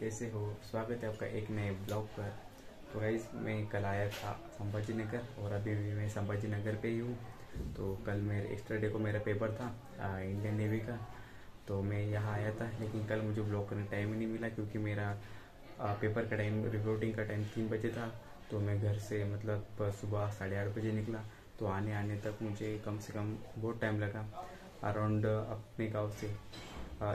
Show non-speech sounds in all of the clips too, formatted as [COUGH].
कैसे हो? स्वागत है आपका एक नए ब्लॉग पर। तो गाइज़ मैं कल आया था संभाजी नगर और अभी भी मैं संभाजी नगर पे ही हूँ। तो कल मेरे एक्स्ट्रा को मेरा पेपर था आ, इंडियन नेवी का। तो मैं यहाँ आया था लेकिन कल मुझे ब्लॉग करने टाइम ही नहीं मिला क्योंकि मेरा आ, पेपर का टाइम रिपोर्टिंग का टाइम तीन बजे था। तो मैं घर से मतलब सुबह साढ़े आठ बजे निकला। तो आने आने तक मुझे कम से कम बहुत टाइम लगा। अराउंड अपने गाँव से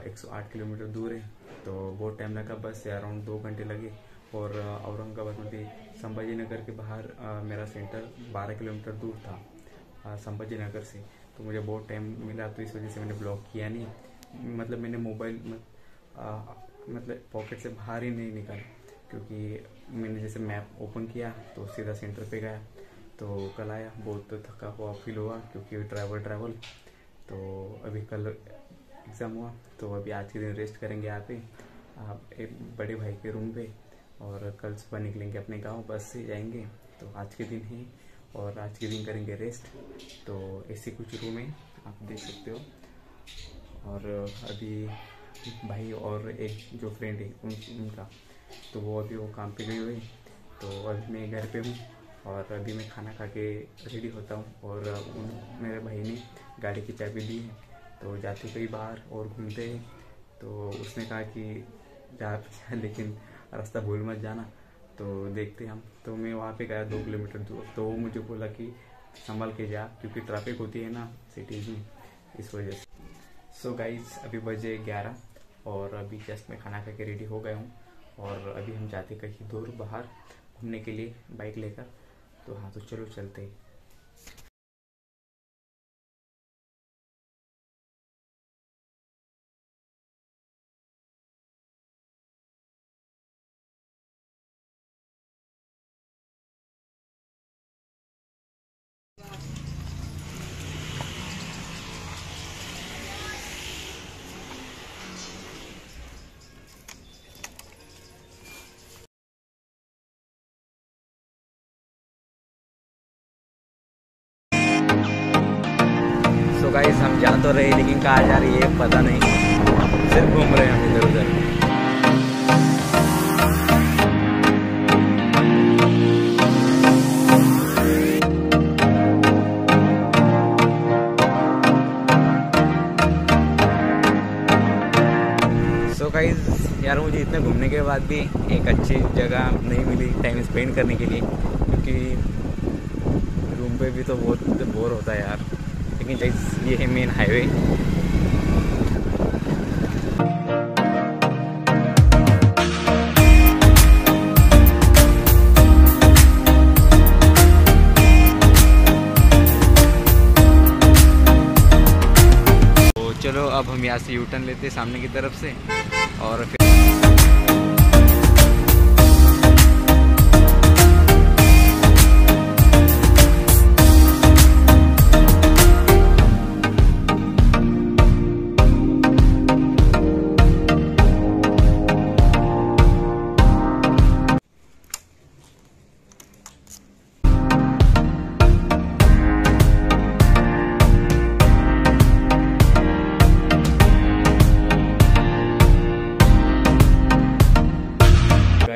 एक सौ आठ किलोमीटर दूर है। तो बहुत टाइम लगा, बस से अराउंड दो घंटे लगे और औरंगाबाद में भी संभाजी नगर के बाहर मेरा सेंटर बारह किलोमीटर दूर था संभाजी नगर से। तो मुझे बहुत टाइम मिला तो इस वजह से मैंने ब्लॉक किया नहीं। मतलब मैंने मोबाइल मतलब पॉकेट से बाहर ही नहीं निकाला, क्योंकि मैंने जैसे मैप ओपन किया तो सीधा सेंटर पे गया। तो कल आया, बहुत थका हुआ फील हुआ, क्योंकि ट्रैवल ट्रैवल तो अभी कल एग्ज़ाम हुआ तो अभी आज के दिन रेस्ट करेंगे यहाँ पे आप एक बड़े भाई के रूम पे और कल सुबह निकलेंगे अपने गाँव, बस से जाएँगे। तो आज के दिन ही और आज के दिन करेंगे रेस्ट तो ऐसे कुछ रूम है, आप देख सकते हो। और अभी भाई और एक जो फ्रेंड है, उन, उनका तो वो अभी वो काम पे गई हुई तो अभी मैं घर पे हूँ और अभी मैं खाना खा के रेडी होता हूँ। और उन, मेरे भाई ने गाड़ी की चाबी दी है। तो जाते कई बार और घूमते तो उसने कहा कि जा [LAUGHS] लेकिन रास्ता भूल मत जाना। तो देखते हम। तो मैं वहाँ पे गया दो किलोमीटर दूर। तो वो मुझे बोला कि संभाल के जा, क्योंकि ट्रैफ़िक होती है ना सिटीज़ में, इस वजह से। सो गाइज़ अभी बजे ग्यारह और अभी जस्ट मैं खाना खा के रेडी हो गया हूँ। और अभी हम जाते कहीं दूर बाहर घूमने के लिए बाइक लेकर। तो हाँ तो चलो चलते हैं। जा तो रहे, लेकिन कहा जा रही है पता नहीं। सिर्फ़ घूम रहे हैं इधर उधर। सो यार मुझे इतने घूमने के बाद भी एक अच्छी जगह नहीं मिली टाइम स्पेंड करने के लिए, क्योंकि रूम पे भी तो बहुत बोर होता है यार। लेकिन जैसे ये है मेन हाईवे चलो, अब हम यहाँ से यू टर्न लेते हैं सामने की तरफ़ से और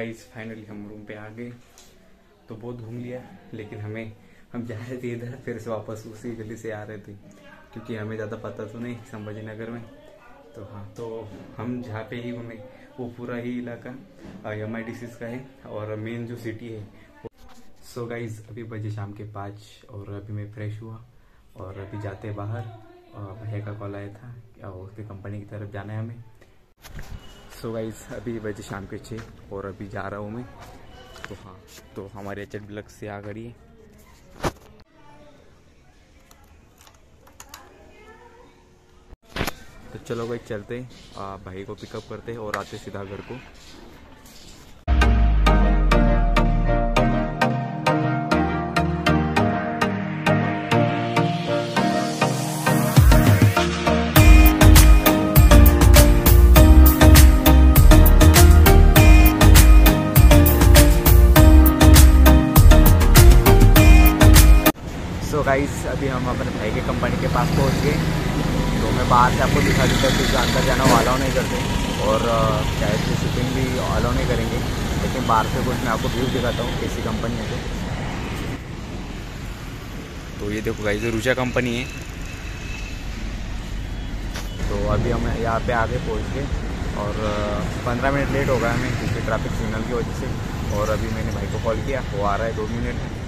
गाइस फाइनली हम रूम पे आ गए। तो बहुत घूम लिया, लेकिन हमें, हम जा रहे थे इधर, फिर से वापस उसी गली से आ रहे थे। क्योंकि हमें ज़्यादा पता तो नहीं संभाजी नगर में। तो हाँ तो हम जहाँ पे ही घूमे, वो पूरा ही इलाका एम आई का है, और मेन जो सिटी है सो so गाइज़ अभी बजे शाम के पाँच, और अभी मैं फ्रेश हुआ, और अभी जाते बाहर, और भैया का कॉल आया था उसकी कंपनी की तरफ़ जाना है हमें। सो so गाइज़ अभी बजे शाम के छः और अभी जा रहा हूँ मैं। तो हाँ तो हमारे एच ब्लग से आ करिए तो चलो भाई चलते भाई को पिकअप करते हैं और आते सीधा घर को। गाइस अभी हम अपने भाई के कंपनी के पास पहुँच गए। तो मैं बाहर से आपको दिखा हूँ क्योंकि अंदर जाना अलाउ नहीं करते। और शायद से शिपिंग भी अलाउ नहीं करेंगे। लेकिन बाहर से कुछ मैं आपको व्यू दिखाता हूँ कैसी कंपनी है तो ये देखो गाइस रुचा कंपनी है। तो अभी हम यहाँ पे आगे पहुँच गए। और पंद्रह मिनट लेट हो गया हमें, क्योंकि ट्रैफ़िक सिग्नल की वजह से। और अभी मैंने भाई को कॉल किया, वो आ रहा है दो मिनट।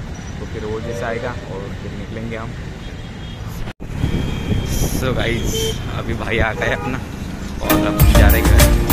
तो फिर वो जैसे आएगा और फिर निकलेंगे हम। सो so गाइज़ अभी भाई आ गए अपना और अब जा रहे हैं